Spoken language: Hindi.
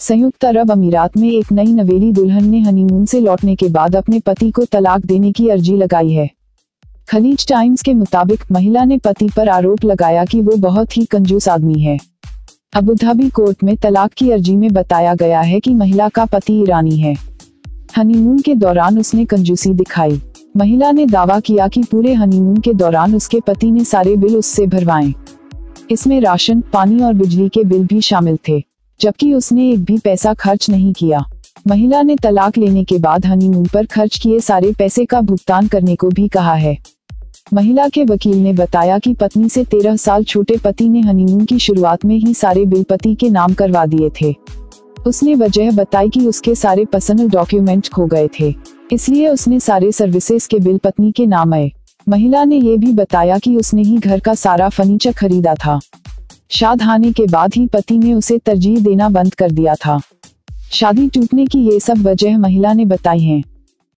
संयुक्त अरब अमीरात में एक नई नवेली दुल्हन ने हनीमून से लौटने के बाद अपने पति को तलाक देने की अर्जी लगाई है। खलीज टाइम्स के मुताबिक महिला ने पति पर आरोप लगाया कि वो बहुत ही कंजूस आदमी है। अबुधाबी कोर्ट में तलाक की अर्जी में बताया गया है कि महिला का पति ईरानी है। हनीमून के दौरान उसने कंजूसी दिखाई। महिला ने दावा किया कि पूरे हनीमून के दौरान उसके पति ने सारे बिल उससे भरवाए। इसमें राशन, पानी और बिजली के बिल भी शामिल थे। जबकि उसने एक भी पैसा खर्च नहीं किया। महिला ने तलाक लेने के बाद हनीमून पर खर्च किए सारे पैसे का भुगतान करने को भी कहा है। महिला के वकील ने बताया कि पत्नी से तेरह साल छोटे पति ने हनीमून की शुरुआत में ही सारे बिल पति के नाम करवा दिए थे। उसने वजह बताई कि उसके सारे पर्सनल डॉक्यूमेंट खो गए थे। इसलिए उसने सारे सर्विसेज़ के बिल पत्नी के नाम आए। महिला ने ये भी बताया कि उसने ही घर का सारा फर्नीचर खरीदा था। शाद के बाद ही पति ने उसे तरजीह देना बंद कर दिया था। शादी टूटने की ये सब वजह महिला ने बताई हैं।